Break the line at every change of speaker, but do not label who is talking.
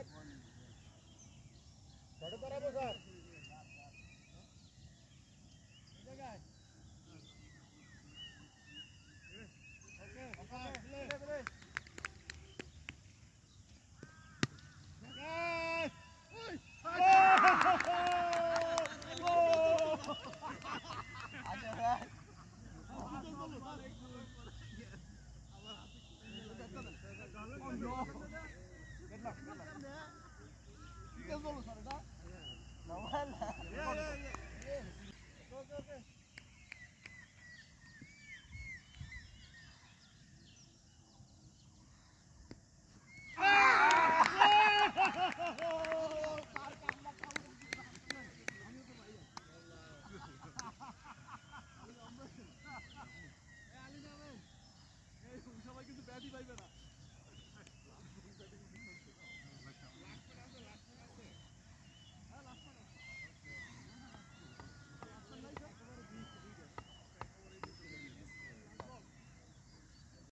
Sir
photo করাবো sir Oh!
Não é, né?